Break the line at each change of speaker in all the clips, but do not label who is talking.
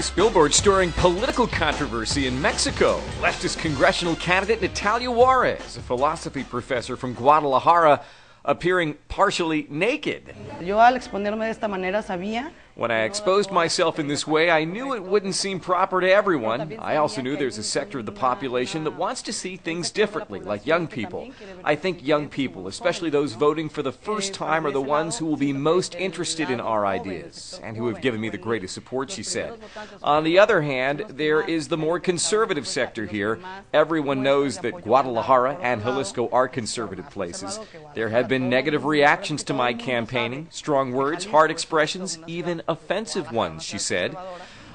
This billboard stirring political controversy in Mexico. Leftist congressional candidate Natalia Juarez, a philosophy professor from Guadalajara, appearing partially naked.
Yo al exponerme de esta manera sabía
When I exposed myself in this way, I knew it wouldn't seem proper to everyone. I also knew there's a sector of the population that wants to see things differently, like young people. I think young people, especially those voting for the first time, are the ones who will be most interested in our ideas and who have given me the greatest support, she said. On the other hand, there is the more conservative sector here. Everyone knows that Guadalajara and Jalisco are conservative places. There have been negative reactions to my campaigning, strong words, hard expressions, even offensive ones, she said.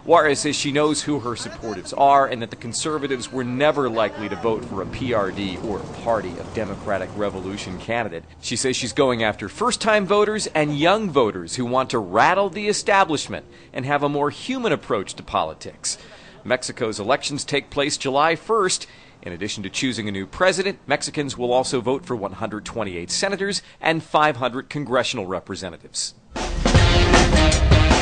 Juarez says she knows who her supporters are and that the conservatives were never likely to vote for a PRD or Party of Democratic Revolution candidate. She says she's going after first time voters and young voters who want to rattle the establishment and have a more human approach to politics. Mexico's elections take place July 1st. In addition to choosing a new president, Mexicans will also vote for 128 senators and 500 congressional representatives.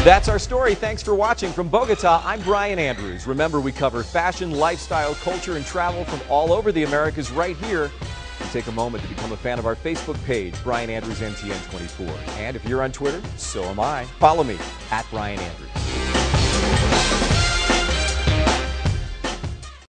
That's our story. Thanks for watching. From Bogota, I'm Brian Andrews. Remember, we cover fashion, lifestyle, culture, and travel from all over the Americas right here. Take a moment to become a fan of our Facebook page, Brian Andrews NTN 24. And if you're on Twitter, so am I. Follow me at Brian Andrews.